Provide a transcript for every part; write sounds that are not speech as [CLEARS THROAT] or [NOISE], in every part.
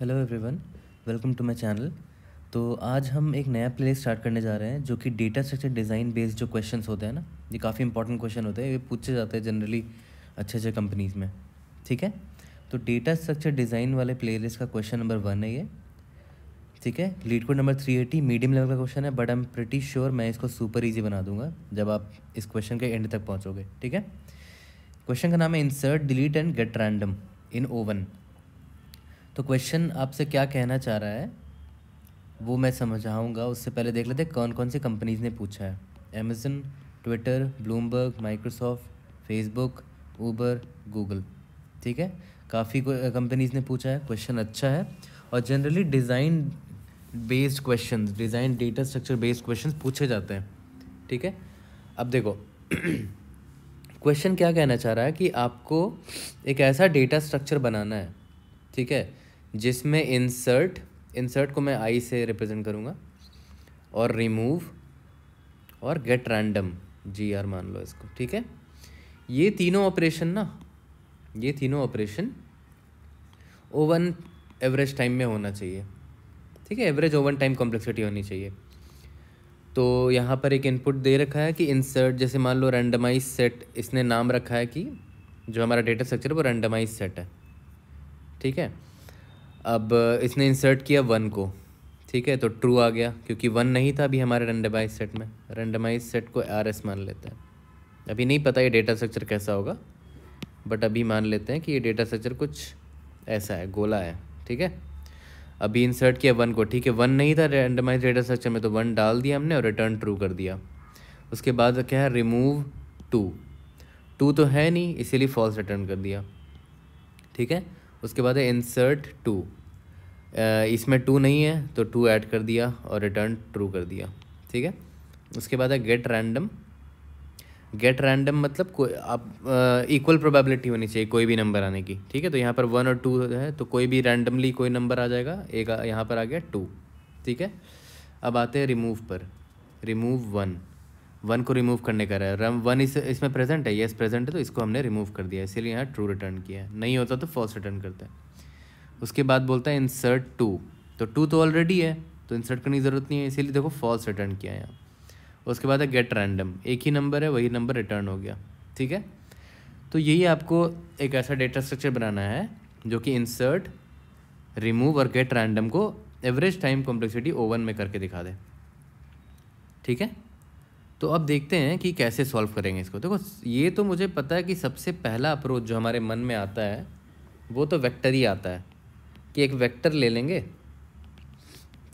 Hello everyone welcome to my channel तो आज हम एक नया प्ले स्टार्ट करने जा रहे हैं, जो कि डेटा स्ट्रक्चर डिज़ाइन बेस्ड जो क्वेश्चंस होते हैं ना, ये काफ़ी इंपॉर्टेंट क्वेश्चन होते हैं, ये पूछे जाते हैं जनरली अच्छे अच्छे कंपनीज़ में। ठीक है? तो डेटा स्ट्रक्चर डिज़ाइन वाले प्ले का क्वेश्चन नंबर वन है ये। ठीक है? LeetCode number three eighty medium level का क्वेश्चन है but I am pretty sure मैं इसको सुपर ईजी बना दूँगा, जब आप इस क्वेश्चन के एंड तक पहुँचोगे। ठीक है? क्वेश्चन का नाम है insert delete and get random in O one तो क्वेश्चन आपसे क्या कहना चाह रहा है? वो मैं समझाऊँगा, उससे पहले देख लेते कौन कौन सी कंपनीज़ ने पूछा है? Amazon Twitter Bloomberg Microsoft Facebook Uber Google ठीक है? काफ़ी कंपनीज़ ने पूछा है क्वेश्चन अच्छा है। और generally design based question design data structure based question पूछे जाते हैं। ठीक है? अब देखो [CLEARS THROAT] क्वेश्चन क्या कहना चाह रहा है कि आपको एक ऐसा डेटा स्ट्रक्चर बनाना है, ठीक है? जिसमें इंसर्ट इंसर्ट को मैं आई से रिप्रेजेंट करूँगा और रिमूव और गेट रैंडम जी आर मान लो इसको, ठीक है? ये तीनों ऑपरेशन ना, ये तीनों ऑपरेशन ओवन एवरेज टाइम में होना चाहिए, ठीक है? एवरेज ओवन टाइम कॉम्प्लेक्सिटी होनी चाहिए। तो यहाँ पर एक इनपुट दे रखा है कि इंसर्ट जैसे मान लो रैंडमाइज सेट इसने नाम रखा है कि जो हमारा डेटा स्ट्रक्चर है वो रैंडमाइज सेट है, ठीक है? अब इसने इंसर्ट किया वन को। ठीक है? तो ट्रू आ गया, क्योंकि वन नहीं था अभी हमारे रेंडमाइज सेट में। रेंडमाइज सेट को आर एस मान लेते हैं। अभी नहीं पता ये डेटा स्ट्रक्चर कैसा होगा बट अभी मान लेते हैं कि ये डेटा स्ट्रक्चर कुछ ऐसा है, गोला है। ठीक है? अभी इंसर्ट किया वन को। ठीक है वन नहीं था रेंडमाइज डेटा स्ट्रक्चर में तो वन डाल दिया हमने और रिटर्न ट्रू कर दिया। उसके बाद क्या है रिमूव टू टू तो है नहीं, इसीलिए फॉल्स रिटर्न कर दिया। ठीक है? उसके बाद है इंसर्ट टू इसमें टू नहीं है तो टू ऐड कर दिया और रिटर्न ट्रू कर दिया, ठीक है? उसके बाद है गेट रैंडम गेट रैंडम मतलब कोई, आप इक्वल प्रोबेबिलिटी होनी चाहिए कोई भी नंबर आने की, ठीक है? तो यहाँ पर वन और टू है तो कोई भी रैंडमली कोई नंबर आ जाएगा, एक यहाँ पर आ गया टू ठीक है? अब आते हैं रिमूव पर. रिमूव वन वन को रिमूव करने का रहा है। वन इस, इसमें प्रेजेंट है? यस प्रेजेंट है तो इसको हमने रिमूव कर दिया, इसीलिए यहाँ ट्रू रिटर्न किया है। नहीं होता तो फॉल्स रिटर्न करते हैं। उसके बाद बोलता है इंसर्ट टू तो टू तो ऑलरेडी है तो इंसर्ट करने की ज़रूरत नहीं है, इसीलिए देखो फॉल्स रिटर्न किया है यहाँ। उसके बाद है गेट रैंडम एक ही नंबर है, वही नंबर रिटर्न हो गया। ठीक है? तो यही आपको एक ऐसा डेटा स्ट्रक्चर बनाना है, जो कि इंसर्ट रिमूव और गेट रैंडम को average time complexity O one में करके दिखा दे। ठीक है? तो अब देखते हैं कि कैसे सॉल्व करेंगे इसको। देखो, ये तो मुझे पता है कि सबसे पहला अप्रोच जो हमारे मन में आता है, वो तो वेक्टर ही आता है। कि एक वेक्टर ले लेंगे,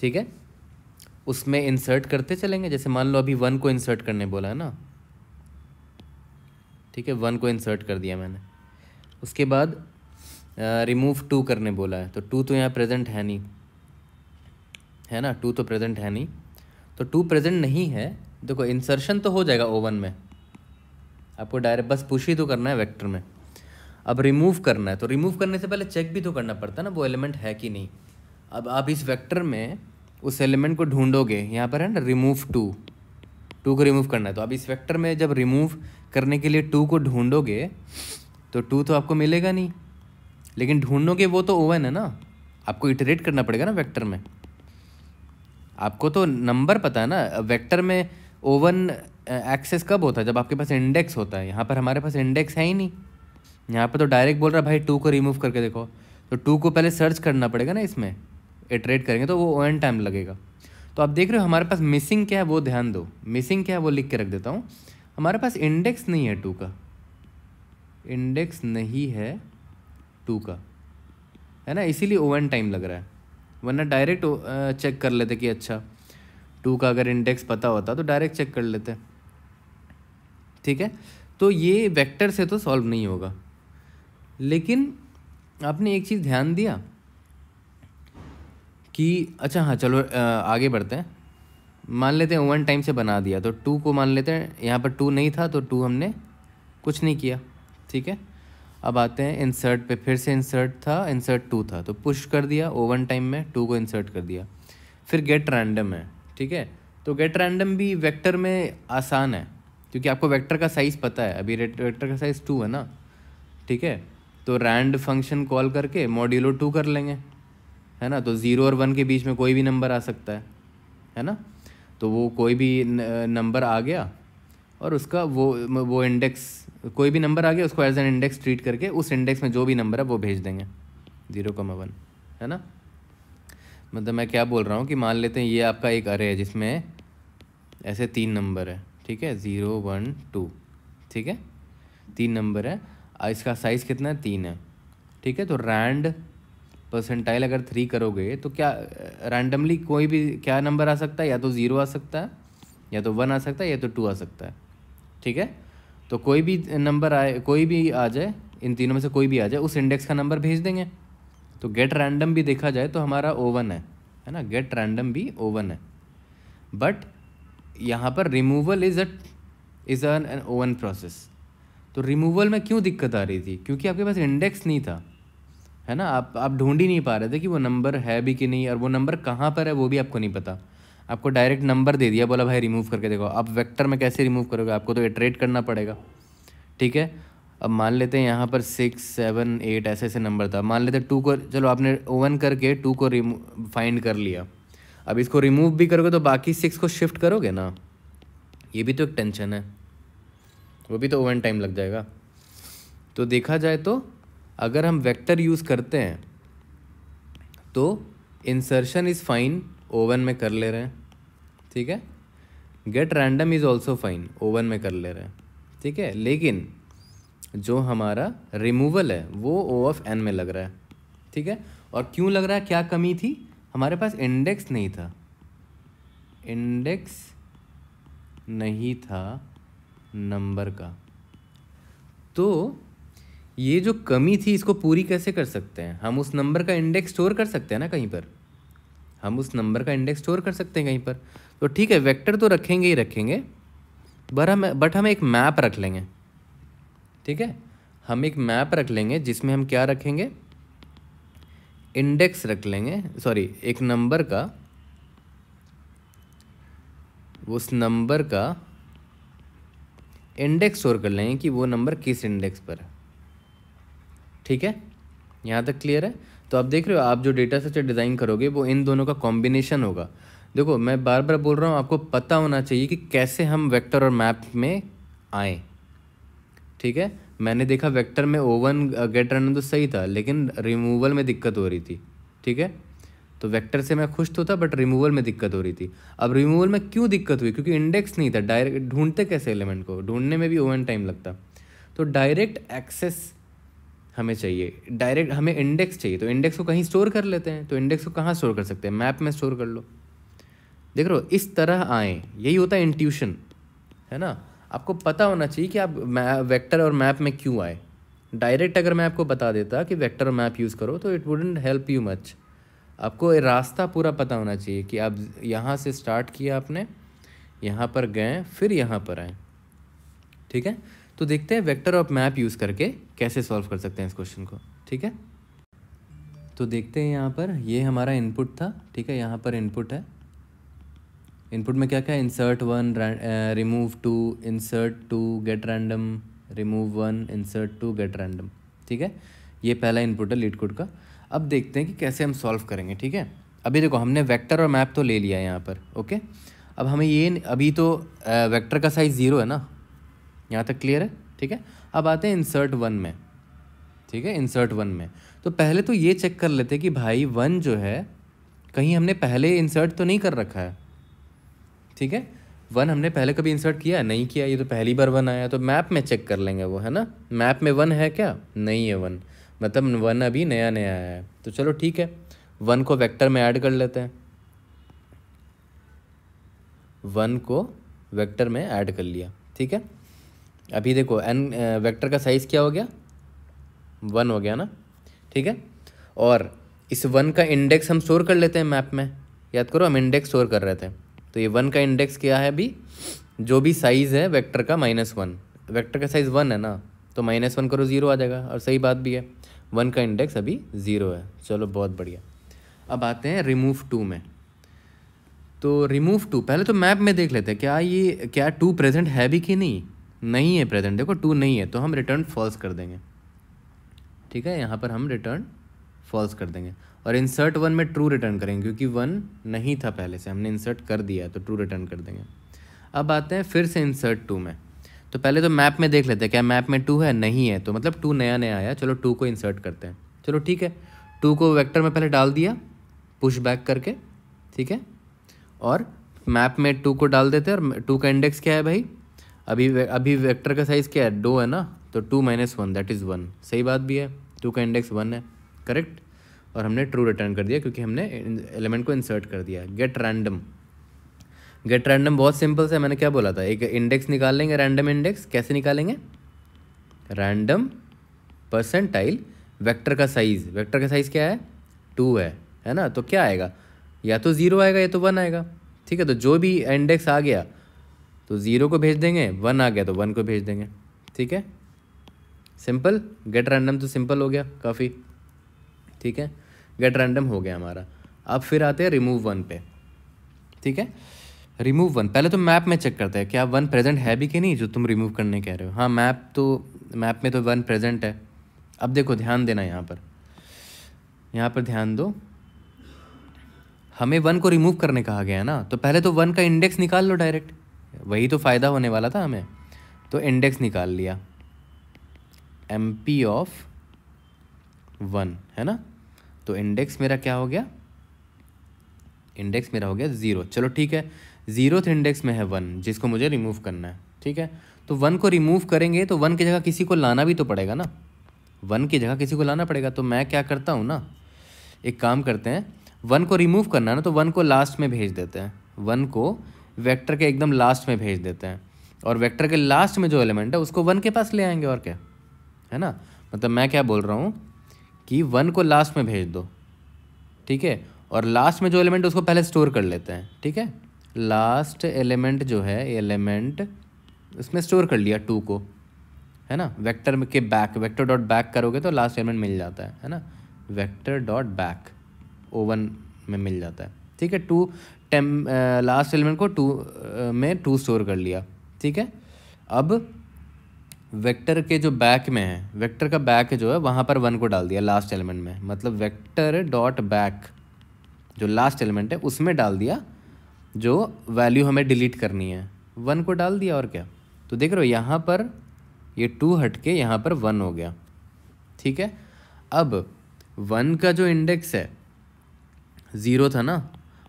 ठीक है? उसमें इंसर्ट करते चलेंगे, जैसे मान लो अभी वन को इंसर्ट करने बोला है ना? ठीक है वन को इंसर्ट कर दिया मैंने। उसके बाद रिमूव टू करने बोला है। तो टू तो यहाँ प्रेजेंट है नहीं। है ना? टू तो प्रेजेंट है नहीं। तो टू प्रेजेंट नहीं है। देखो इंसर्शन तो हो जाएगा ओवन में। आपको डायरेक्ट बस पुश ही तो करना है वेक्टर में। अब रिमूव करना है तो रिमूव करने से पहले चेक भी तो करना पड़ता है ना, वो एलिमेंट है कि नहीं। अब आप इस वेक्टर में उस एलिमेंट को ढूंढोगे, यहाँ पर है ना रिमूव टू टू को रिमूव करना है तो अब इस वेक्टर में जब रिमूव करने के लिए टू को ढूंढोगे तो टू तो आपको मिलेगा नहीं। लेकिन ढूंढोगे वो तो ओवन है ना, आपको इटरेट करना पड़ेगा ना वेक्टर में। आपको तो नंबर पता है ना वेक्टर में ओवन एक्सेस कब होता है? जब आपके पास इंडेक्स होता है, यहाँ पर हमारे पास इंडेक्स है ही नहीं। यहाँ पर तो डायरेक्ट बोल रहा है, भाई टू को रिमूव करके देखो। तो टू को पहले सर्च करना पड़ेगा ना इसमें। इटरेट करेंगे तो वो ओ एन टाइम लगेगा। तो आप देख रहे हो, हमारे पास मिसिंग क्या है वो ध्यान दो। मिसिंग क्या है वो लिख के रख देता हूँ। हमारे पास इंडेक्स नहीं है टू का। इंडेक्स नहीं है टू का। है ना? इसीलिए ओ एन टाइम लग रहा है। वरना डायरेक्ट चेक कर लेते कि अच्छा टू का अगर इंडेक्स पता होता तो डायरेक्ट चेक कर लेते। ठीक है? तो ये वेक्टर से तो सॉल्व नहीं होगा। लेकिन आपने एक चीज़ ध्यान दिया कि अच्छा हाँ चलो आगे बढ़ते हैं। मान लेते हैं वन टाइम से बना दिया तो टू को मान लेते हैं, यहाँ पर टू नहीं था तो टू हमने कुछ नहीं किया, ठीक है? अब आते हैं इंसर्ट पे फिर से इंसर्ट था इंसर्ट टू था तो पुश कर दिया ओवन टाइम में टू को इंसर्ट कर दिया। फिर गेट रैंडम है, ठीक है? तो गेट रैंडम भी वेक्टर में आसान है, क्योंकि आपको वेक्टर का साइज़ पता है, अभी वेक्टर का साइज़ टू है ना, ठीक है? तो रैंड फ़ंक्शन कॉल करके मॉड्यूलो टू कर लेंगे, है ना? तो ज़ीरो और वन के बीच में कोई भी नंबर आ सकता है है ना? तो वो कोई भी नंबर आ गया और उसका वो वो इंडेक्स कोई भी नंबर आ गया, उसको एज एन इंडेक्स ट्रीट करके उस इंडेक्स में जो भी नंबर है वो भेज देंगे ज़ीरो कमा वन है ना? मतलब मैं क्या बोल रहा हूँ कि मान लेते हैं ये आपका एक अरे है जिसमें ऐसे तीन नंबर है, ठीक है? ज़ीरो वन टू ठीक है? तीन नंबर है। इसका साइज़ कितना है? तीन है। ठीक है? तो रैंड परसेंटाइल अगर थ्री करोगे तो क्या रैंडमली कोई भी क्या नंबर आ सकता है? या तो ज़ीरो आ सकता है, या तो वन आ सकता है, या तो टू आ सकता है। ठीक है? तो कोई भी नंबर आए, कोई भी आ जाए, इन तीनों में से कोई भी आ जाए, उस इंडेक्स का नंबर भेज देंगे। तो गेट रैंडम भी देखा जाए तो हमारा ओवन है। है ना? गेट रैंडम भी ओवन है। बट यहाँ पर removal is a is an O one process तो रिमूवल में क्यों दिक्कत आ रही थी? क्योंकि आपके पास इंडेक्स नहीं था, है ना? आप आप ढूंढ ही नहीं पा रहे थे कि वो नंबर है भी कि नहीं, और वो नंबर कहाँ पर है वो भी आपको नहीं पता। आपको डायरेक्ट नंबर दे दिया, बोला, भाई रिमूव करके देखो, आप वेक्टर में कैसे रिमूव करोगे? आपको तो इटरेट करना पड़ेगा। ठीक है? अब मान लेते हैं यहाँ पर सिक्स सेवन एट ऐसे ऐसे नंबर था। मान लेते टू को, चलो, आपने ओवन करके टू को रिमूव फाइंड कर लिया। अब इसको रिमूव भी करोगे तो बाकी सिक्स को शिफ्ट करोगे ना? ये भी तो एक टेंशन है। वो भी तो ओवन टाइम लग जाएगा। तो देखा जाए तो अगर हम वेक्टर यूज़ करते हैं तो इंसर्शन इज़ फाइन ओवन में कर ले रहे हैं। ठीक है? Get random is also fine O one में कर ले रहे हैं। ठीक है? लेकिन जो हमारा रिमूवल है, वो ओ ऑफ़ एन में लग रहा है। ठीक है? और क्यों लग रहा है? क्या कमी थी? हमारे पास इंडेक्स नहीं था। इंडेक्स नहीं था। नंबर का। तो ये जो कमी थी, इसको पूरी कैसे कर सकते हैं? हम उस नंबर का इंडेक्स स्टोर कर सकते हैं ना कहीं पर? हम उस नंबर का इंडेक्स स्टोर कर सकते हैं कहीं पर? तो ठीक है वेक्टर तो रखेंगे ही रखेंगे बट हम बट हम एक मैप रख लेंगे। ठीक है? हम एक मैप रख लेंगे, जिसमें हम क्या रखेंगे? इंडेक्स रख लेंगे। सॉरी एक नंबर का, उस नंबर का इंडेक्स स्टोर कर लेंगे कि वो नंबर किस इंडेक्स पर है। ठीक है? यहाँ तक क्लियर है? तो आप देख रहे हो, आप जो डेटा स्ट्रक्चर डिज़ाइन करोगे, वो इन दोनों का कॉम्बिनेशन होगा। देखो, मैं बार बार बोल रहा हूँ, आपको पता होना चाहिए कि कैसे हम वेक्टर और मैप में आए। ठीक है? मैंने देखा वेक्टर में ओवन गेट रन तो सही था, लेकिन रिमूवल में दिक्कत हो रही थी। ठीक है? तो वेक्टर से मैं खुश तो था बट रिमूवल में दिक्कत हो रही थी। अब रिमूवल में क्यों दिक्कत हुई? क्योंकि इंडेक्स नहीं था डायरेक्ट ढूंढते कैसे एलिमेंट को? ढूँढने में भी ओवन टाइम लगता। तो डायरेक्ट एक्सेस हमें चाहिए। डायरेक्ट हमें इंडेक्स चाहिए। तो इंडेक्स को कहीं स्टोर कर लेते हैं। तो इंडेक्स को कहाँ स्टोर कर सकते हैं? मैप में स्टोर कर लो। देख लो इस तरह आए। यही होता है इंट्यूशन है ना? आपको पता होना चाहिए कि आप वेक्टर और मैप में क्यों आए। डायरेक्ट अगर मैं आपको बता देता कि वेक्टर और मैप यूज़ करो तो it wouldn't help you much आपको रास्ता पूरा पता होना चाहिए कि आप यहाँ से स्टार्ट किया आपने, यहाँ पर गए, फिर यहाँ पर आए। ठीक है? तो देखते हैं वेक्टर ऑफ़ मैप यूज़ करके कैसे सॉल्व कर सकते हैं इस क्वेश्चन को। ठीक है? तो देखते हैं यहाँ पर, ये हमारा इनपुट था। ठीक है? यहाँ पर इनपुट है। इनपुट में क्या क्या? है insert one remove two insert two get random remove one insert two get random ठीक है? ये पहला इनपुट है लीड कोड का। अब देखते हैं कि कैसे हम सॉल्व करेंगे, ठीक है? अभी देखो, हमने वेक्टर और मैप तो ले लिया है यहाँ पर ओके अब हमें ये अभी तो वेक्टर का साइज़ ज़ीरो है ना? यहाँ तक क्लियर है? ठीक है? अब आते हैं इंसर्ट वन में, ठीक है? इंसर्ट वन में। तो पहले तो ये चेक कर लेते कि भाई वन जो है, कहीं हमने पहले इंसर्ट तो नहीं कर रखा है? ठीक है? वन हमने पहले कभी इंसर्ट किया? नहीं किया। ये तो पहली बार वन आया तो मैप में चेक कर लेंगे वो, है ना? मैप में वन है क्या? नहीं है वन मतलब वन अभी नया नया आया है। तो चलो ठीक है, वन को वेक्टर में ऐड कर लेते हैं। वन को वेक्टर में ऐड कर लिया, ठीक है? अभी देखो एन वेक्टर का साइज़ क्या हो गया? वन हो गया ना, ठीक है? और इस वन का इंडेक्स हम स्टोर कर लेते हैं मैप में। याद करो, हम इंडेक्स स्टोर कर रहे थे। तो ये वन का इंडेक्स क्या है अभी? जो भी साइज़ है वेक्टर का माइनस वन वेक्टर का साइज़ वन है ना तो माइनस वन करो ज़ीरो आ जाएगा। और सही बात भी है। वन का इंडेक्स अभी ज़ीरो है। चलो, बहुत बढ़िया। अब आते हैं रिमूव टू में। तो रिमूव टू पहले तो मैप में देख लेते हैं, क्या ये, क्या टू प्रेजेंट है भी कि नहीं? नहीं है प्रेजेंट देखो टू नहीं है तो हम रिटर्न फॉल्स कर देंगे। ठीक है, यहाँ पर हम रिटर्न फॉल्स कर देंगे। और इंसर्ट वन में ट्रू रिटर्न करेंगे, क्योंकि वन नहीं था पहले से, हमने इंसर्ट कर दिया तो ट्रू रिटर्न कर देंगे। अब आते हैं फिर से इंसर्ट टू में। तो पहले तो मैप में देख लेते हैं, क्या मैप में टू है? नहीं है। तो मतलब टू नया नया आया। चलो टू को इंसर्ट करते हैं। चलो ठीक है। टू को वेक्टर में पहले डाल दिया पुश बैक करके, ठीक है? और मैप में टू को डाल देते हैं और टू का इंडेक्स क्या है भाई? अभी अभी वेक्टर का साइज़ क्या है? दो है ना? तो two minus one that is one सही बात भी है। टू का इंडेक्स वन है। करेक्ट और हमने ट्रू रिटर्न कर दिया क्योंकि हमने एलिमेंट को इंसर्ट कर दिया। गेट रैंडम गेट रैंडम बहुत सिंपल से मैंने क्या बोला था? एक इंडेक्स निकाल लेंगे रैंडम इंडेक्स कैसे निकालेंगे? रैंडम परसेंटाइल वेक्टर का साइज़ वेक्टर का साइज़ क्या है? टू है है ना? तो क्या आएगा? या तो ज़ीरो आएगा, या तो वन आएगा। ठीक है तो जो भी इंडेक्स आ गया तो ज़ीरो को भेज देंगे वन आ गया तो वन को भेज देंगे। ठीक है? सिंपल गेट रैंडम तो सिंपल हो गया, काफ़ी। ठीक है? गेट रैंडम हो गया हमारा। अब फिर आते हैं रिमूव वन पे। ठीक है? रिमूव वन पहले तो मैप में चेक करते हैं क्या वन प्रेजेंट है भी कि नहीं जो तुम रिमूव करने कह रहे हो। हाँ मैप तो मैप में तो वन प्रेजेंट है। अब देखो, ध्यान देना यहाँ पर। यहाँ पर ध्यान दो। हमें वन को रिमूव करने कहा गया है ना तो पहले तो वन का इंडेक्स निकाल लो डायरेक्ट वही तो फ़ायदा होने वाला था हमें। तो इंडेक्स निकाल लिया। एम पी ऑफ़ वन है ना? तो इंडेक्स मेरा क्या हो गया? इंडेक्स मेरा हो गया ज़ीरो चलो ठीक है। ज़ीरोथ इंडेक्स में है वन जिसको मुझे रिमूव करना है, ठीक है? तो वन को रिमूव करेंगे तो वन की जगह किसी को लाना भी तो पड़ेगा ना? वन की जगह किसी को लाना पड़ेगा तो मैं क्या करता हूँ ना? एक काम करते हैं वन को रिमूव करना है ना तो वन को लास्ट में भेज देते हैं। वन को वेक्टर के एकदम लास्ट में भेज देते हैं। और वेक्टर के लास्ट में जो एलिमेंट है, उसको वन के पास ले आएँगे और क्या? है ना? मतलब मैं क्या बोल रहा हूँ कि वन को लास्ट में भेज दो, ठीक है? और लास्ट में जो एलिमेंट उसको पहले स्टोर कर लेते हैं, ठीक है? लास्ट एलिमेंट जो है एलिमेंट उसमें स्टोर कर लिया टू को, है ना? वेक्टर के बैक वेक्टर डॉट बैक करोगे तो लास्ट एलिमेंट मिल जाता है है ना? वेक्टर डॉट बैक ओवन में मिल जाता है। ठीक है? टू टेम लास्ट एलिमेंट को टू में टू स्टोर कर लिया। ठीक है? अब वेक्टर के जो बैक में है वेक्टर का बैक जो है, वहाँ पर वन को डाल दिया लास्ट एलिमेंट में। मतलब वेक्टर डॉट बैक जो लास्ट एलिमेंट है, उसमें डाल दिया जो वैल्यू हमें डिलीट करनी है। वन को डाल दिया और क्या? तो देख रहे हो, यहाँ पर ये टू हट के यहाँ पर वन हो गया। ठीक है? अब वन का जो इंडेक्स है ज़ीरो था ना,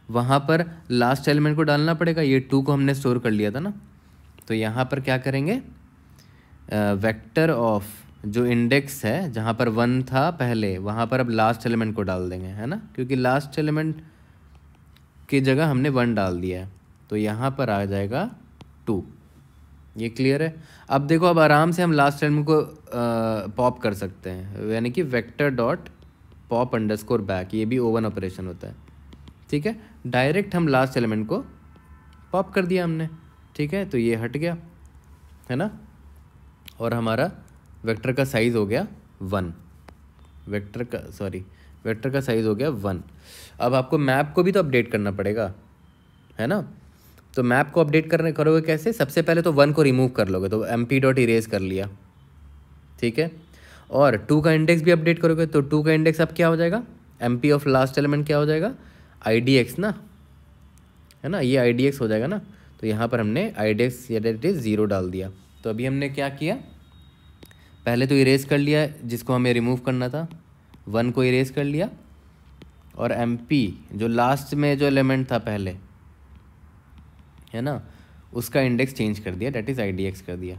वहाँ पर लास्ट एलिमेंट को डालना पड़ेगा। ये टू को हमने स्टोर कर लिया था ना। तो यहाँ पर क्या करेंगे? वेक्टर ऑफ़ जो इंडेक्स है, जहाँ पर वन था पहले, वहाँ पर अब लास्ट एलिमेंट को डाल देंगे, है ना? क्योंकि लास्ट एलिमेंट की जगह हमने वन डाल दिया है। तो यहाँ पर आ जाएगा टू। ये क्लियर है? अब देखो, अब आराम से हम लास्ट एलिमेंट को पॉप कर सकते हैं। यानी कि vector dot pop underscore back ये भी ओवन ऑपरेशन होता है। ठीक है? डायरेक्ट हम लास्ट एलिमेंट को पॉप कर दिया हमने। ठीक है? तो ये हट गया। है ना? और हमारा वेक्टर का साइज़ हो गया वन। वेक्टर का सॉरी वेक्टर का साइज़ हो गया वन। अब आपको मैप को भी तो अपडेट करना पड़ेगा, है ना? तो मैप को अपडेट करने करोगे कैसे? सबसे पहले तो वन को रिमूव कर लोगे तो एम पी डॉट इरेज कर लिया। ठीक है? और टू का इंडेक्स भी अपडेट करोगे तो टू का इंडेक्स अब क्या हो जाएगा? M P of last element क्या हो जाएगा? आई डी एक्स ना? है ना? ये आई डी एक्स हो जाएगा ना? तो यहाँ पर हमने आई डी एक्स ज़ीरो डाल दिया। तो अभी हमने क्या किया? पहले तो इरेज कर लिया, जिसको हमें रिमूव करना था। वन को इरेज कर लिया और एम पी जो लास्ट में जो एलिमेंट था पहले, है ना, उसका इंडेक्स चेंज कर दिया that is I D X कर दिया।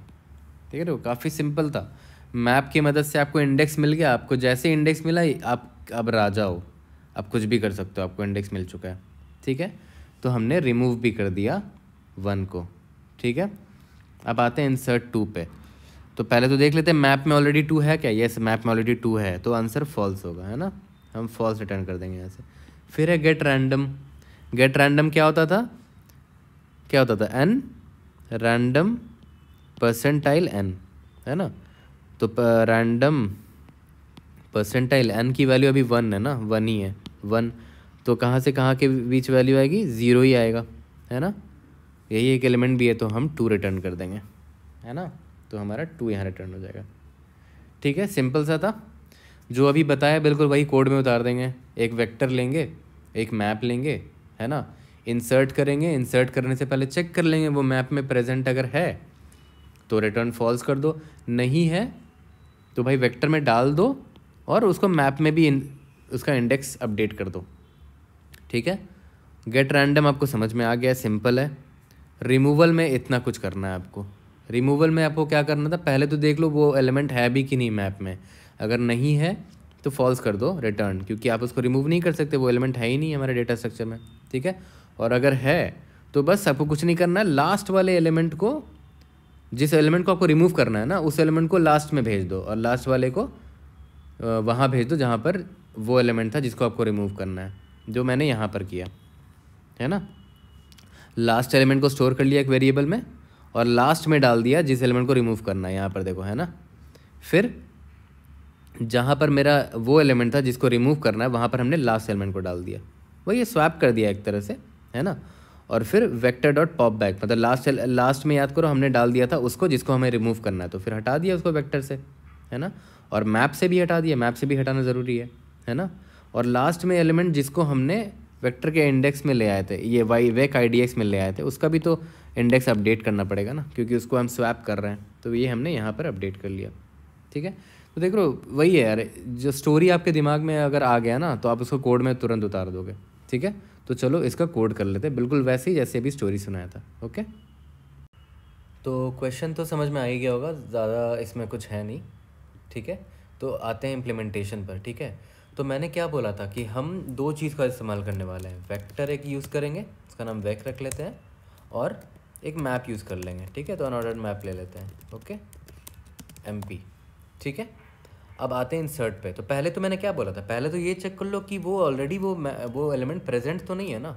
ठीक है काफ़ी सिंपल था। मैप की मदद से आपको इंडेक्स मिल गया, आपको जैसे इंडेक्स मिला, आप अब राजा हो। आप कुछ भी कर सकते हो, आपको इंडेक्स मिल चुका है। ठीक है तो हमने रिमूव भी कर दिया वन को। ठीक है, अब आते हैं इंसर्ट टू पे। तो पहले तो देख लेते हैं मैप में ऑलरेडी टू है क्या? यस मैप में ऑलरेडी टू है। तो आंसर फॉल्स होगा, है ना? हम फॉल्स रिटर्न कर देंगे यहाँ से। फिर है गेट रैंडम गेट रैंडम क्या होता था? क्या होता था? एन रैंडम परसेंटाइल एन है ना? तो रैंडम परसेंटाइल एन की वैल्यू अभी वन है ना? वन ही है। वन तो कहाँ से कहाँ के बीच वैल्यू आएगी? ज़ीरो ही आएगा, है ना? यही एक एलिमेंट भी है तो हम टू रिटर्न कर देंगे, है ना? तो हमारा टू यहाँ रिटर्न हो जाएगा। ठीक है? सिंपल सा था। जो अभी बताया बिल्कुल वही कोड में उतार देंगे। एक वेक्टर लेंगे एक मैप लेंगे है ना? इंसर्ट करेंगे इंसर्ट करने से पहले चेक कर लेंगे वो मैप में प्रेजेंट अगर है तो रिटर्न फॉल्स कर दो। नहीं है तो भाई वेक्टर में डाल दो और उसको मैप में भी इन, उसका इंडेक्स अपडेट कर दो। ठीक है? गेट रैंडम आपको समझ में आ गया सिंपल है। रिमूवल में इतना कुछ करना है आपको। रिमूवल में आपको क्या करना था? पहले तो देख लो, वो एलिमेंट है भी कि नहीं मैप में। अगर नहीं है तो फॉल्स कर दो रिटर्न क्योंकि आप उसको रिमूव नहीं कर सकते, वो एलिमेंट है ही नहीं हमारे डेटा स्ट्रक्चर में, ठीक है? और अगर है तो बस आपको कुछ नहीं करना है लास्ट वाले एलिमेंट को, जिस एलिमेंट को आपको रिमूव करना है ना, उस एलिमेंट को लास्ट में भेज दो, और लास्ट वाले को वहाँ भेज दो जहाँ पर वो एलिमेंट था जिसको आपको रिमूव करना है, जो मैंने यहाँ पर किया, है ना? लास्ट एलिमेंट को स्टोर कर लिया एक वेरिएबल में और लास्ट में डाल दिया जिस एलिमेंट को रिमूव करना है, यहाँ पर देखो, है ना? फिर जहाँ पर मेरा वो एलिमेंट था जिसको रिमूव करना है, वहाँ पर हमने लास्ट एलिमेंट को डाल दिया। वही स्वैप कर दिया एक तरह से, है ना? और फिर वेक्टर डॉट पॉप बैक मतलब लास्ट लास्ट में याद करो, हमने डाल दिया था उसको जिसको हमें रिमूव करना है तो फिर हटा दिया उसको वेक्टर से, है ना? और मैप से भी हटा दिया मैप से भी हटाना ज़रूरी है है ना? और लास्ट में एलिमेंट जिसको हमने वेक्टर के इंडेक्स में ले आए थे, ये वाई वेक आई में ले आए थे, उसका भी तो इंडेक्स अपडेट करना पड़ेगा ना, क्योंकि उसको हम स्वैप कर रहे हैं। तो ये हमने यहाँ पर अपडेट कर लिया, ठीक है? तो देख लो वही है यार, जो स्टोरी आपके दिमाग में अगर आ गया ना तो आप उसको कोड में तुरंत उतार दोगे, ठीक है? तो चलो, इसका कोड कर लेते हैं। बिल्कुल वैसे ही जैसे अभी स्टोरी सुनाया था ओके तो क्वेश्चन तो समझ में आ ही गया होगा, ज़्यादा इसमें कुछ है नहीं, ठीक है? तो आते हैं इम्प्लीमेंटेशन पर, ठीक है? तो मैंने क्या बोला था कि हम दो चीज़ का इस्तेमाल करने वाले हैं। वेक्टर एक यूज़ करेंगे, उसका नाम वेक रख लेते हैं, और एक मैप यूज़ कर लेंगे, ठीक है? तो अनऑर्डर्ड मैप ले लेते हैं ओके एमपी ठीक है? अब आते हैं इंसर्ट पे। तो पहले तो मैंने क्या बोला था? पहले तो ये चेक कर लो कि वो ऑलरेडी वो वो एलिमेंट प्रेजेंट तो नहीं है ना?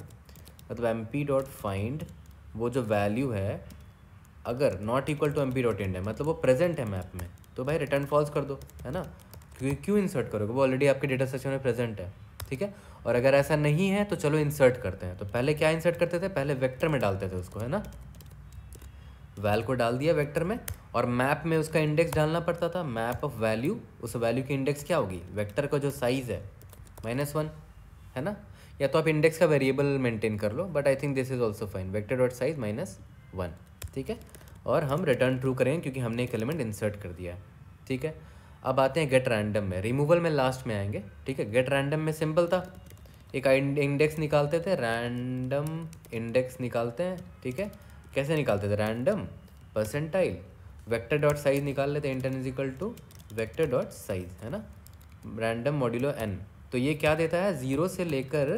मतलब एम पी डॉट फाइंड वो जो वैल्यू है, अगर not equal to M P dot end है मतलब वो प्रेजेंट है मैप में तो भाई रिटर्न फॉल्स कर दो, है ना? क्योंकि क्यों इंसर्ट करोगे? वो ऑलरेडी आपके डेटा सेक्शन में प्रेजेंट है, ठीक है? और अगर ऐसा नहीं है तो चलो इंसर्ट करते हैं। तो पहले क्या इंसर्ट करते थे? पहले वेक्टर में डालते थे उसको, है ना? वैल को डाल दिया वेक्टर में और मैप में उसका इंडेक्स डालना पड़ता था। मैप ऑफ़ वैल्यू, उस वैल्यू की इंडेक्स क्या होगी? वेक्टर का जो साइज़ है, माइनस वन, है ना? या तो आप इंडेक्स का वेरिएबल मेंटेन कर लो, but I think this is also fine. Vector dot size minus one, ठीक है? और हम रिटर्न ट्रू करेंगे क्योंकि हमने एक एलिमेंट इंसर्ट कर दिया है, ठीक है? अब आते हैं गेट रैंडम में। रिमूवल में लास्ट में आएँगे, ठीक है? गेट रैंडम में सिंपल था। एक इंडेक्स निकालते थे, रैंडम इंडेक्स निकालते हैं, ठीक है? कैसे निकालते थे? Random percentile vector dot size निकाल लेते int n is equal to vector dot size है ना? रैंडम मॉड्यूलो एन तो ये क्या देता है? ज़ीरो से लेकर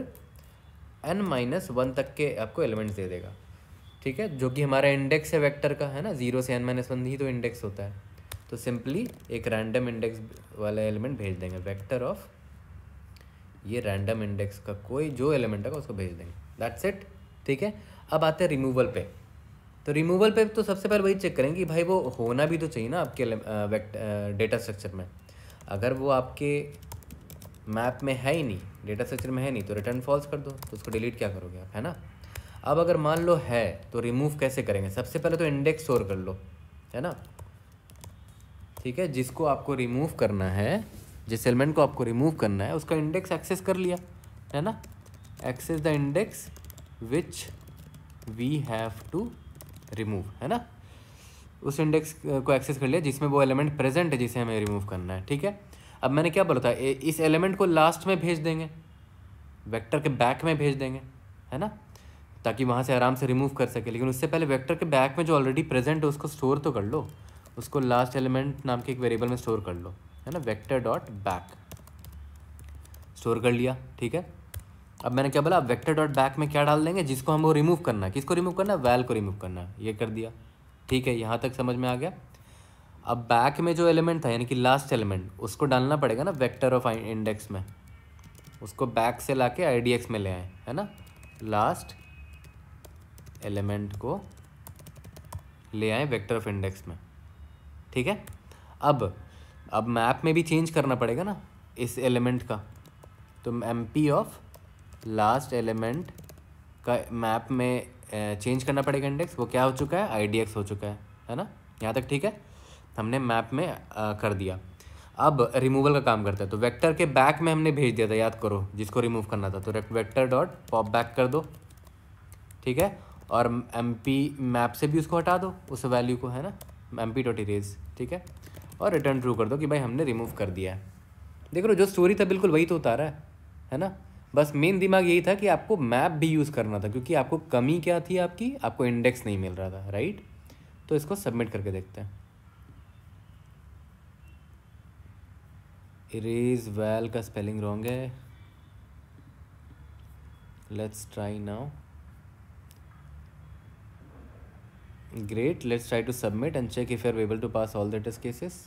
एन माइनस वन तक के आपको एलिमेंट्स दे देगा। ठीक है? जो कि हमारा इंडेक्स है वेक्टर का, है ना? ज़ीरो से एन माइनस वन ही तो इंडेक्स होता है। तो सिंपली एक रैंडम इंडेक्स वाला एलिमेंट भेज देंगे। वेक्टर ऑफ़ ये रैंडम इंडेक्स का कोई जो एलिमेंट है उसको भेज देंगे। दैट्स इट ठीक है? अब आते हैं रिमूवल पे। तो रिमूवल पे तो सबसे पहले वही चेक करेंगे कि भाई वो होना भी तो चाहिए ना आपके डेटा स्ट्रक्चर में। अगर वो आपके मैप में है ही नहीं डेटा स्ट्रक्चर में है नहीं तो रिटर्न फॉल्स कर दो तो उसको डिलीट क्या करोगे आप, है ना? अब अगर मान लो है तो रिमूव कैसे करेंगे? सबसे पहले तो इंडेक्स स्टोर कर लो, है ना? ठीक है, जिसको आपको रिमूव करना है, जिस एलिमेंट को आपको रिमूव करना है, उसका इंडेक्स एक्सेस कर लिया, है ना? Access the index which we have to remove है ना? उस इंडेक्स को एक्सेस कर लिया जिसमें वो एलिमेंट प्रेजेंट है, जिसे हमें रिमूव करना है, ठीक है? अब मैंने क्या बोला था? इस एलिमेंट को लास्ट में भेज देंगे। वेक्टर के बैक में भेज देंगे, है ना? ताकि वहाँ से आराम से रिमूव कर सके। लेकिन उससे पहले वेक्टर के बैक में जो ऑलरेडी प्रेजेंट है, उसको स्टोर तो कर लो। उसको लास्ट एलिमेंट नाम के एक वेरिएबल में स्टोर कर लो, है ना? वेक्टर डॉट बैक स्टोर कर लिया, ठीक है? अब मैंने क्या बोला, अब वेक्टर डॉट बैक में क्या डाल देंगे, जिसको हम वो रिमूव करना है। किसको रिमूव करना है? वैल को रिमूव करना है। ये कर दिया। ठीक है, यहाँ तक समझ में आ गया। अब बैक में जो एलिमेंट था, यानी कि लास्ट एलिमेंट उसको डालना पड़ेगा ना वेक्टर ऑफ़ इंडेक्स में। उसको बैक से ला के आई में ले आए, है ना? लास्ट एलिमेंट को ले आए वेक्टर ऑफ़ इंडेक्स में। ठीक है? अब अब मैप में भी चेंज करना पड़ेगा ना, इस एलिमेंट का। तो M P of last element का मैप में चेंज करना पड़ेगा इंडेक्स वो क्या हो चुका है? आई हो चुका है है ना? यहाँ तक ठीक है? हमने मैप में आ, कर दिया। अब रिमूवल का काम करता है। तो वेक्टर के बैक में हमने भेज दिया था याद करो जिसको रिमूव करना था। तो वेक्टर डॉट पॉप बैक कर दो ठीक है? और एम पी मैप से भी उसको हटा दो उस वैल्यू को है ना? एम पी डॉट इरेज ठीक है? और रिटर्न ट्रू कर दो कि भाई हमने रिमूव कर दिया है। देख लो जो स्टोरी था बिल्कुल वही तो उतारा है है ना? बस मेन दिमाग यही था कि आपको मैप भी यूज़ करना था, क्योंकि आपको कमी क्या थी आपकी? आपको इंडेक्स नहीं मिल रहा था राइट तो इसको सबमिट करके देखते हैं। इरेज वेल का स्पेलिंग रॉन्ग है। Let's try now great, let's try to submit and check if you're able to pass all the test cases.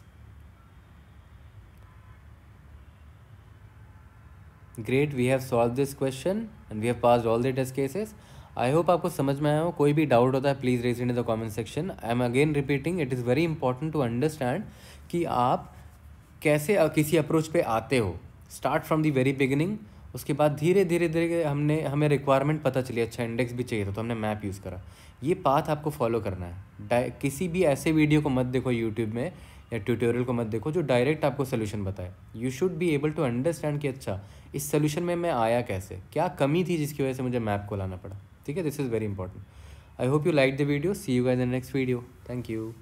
Great we have solve this question and we have pass all the test cases I hope आपको समझ में आया हो, कोई भी doubt होता है please raise in the comment section I am again repeating it is very important to understand कि आप कैसे किसी अप्रोच पे आते हो. Start from the very beginning उसके बाद धीरे धीरे धीरे हमने, हमें रिक्वायरमेंट पता चली अच्छा इंडेक्स भी चाहिए था तो हमने मैप यूज़ करा. ये पाथ आपको फॉलो करना है. किसी भी ऐसे वीडियो को मत देखो यूट्यूब में, या ट्यूटोरियल को मत देखो, जो डायरेक्ट आपको सोल्यूशन बताए. You should be able to understand कि अच्छा इस सोल्यूशन में मैं आया कैसे? क्या कमी थी जिसकी वजह से मुझे मैप को लाना पड़ा? ठीक है this is very important I hope you like the video see you guys in next video thank you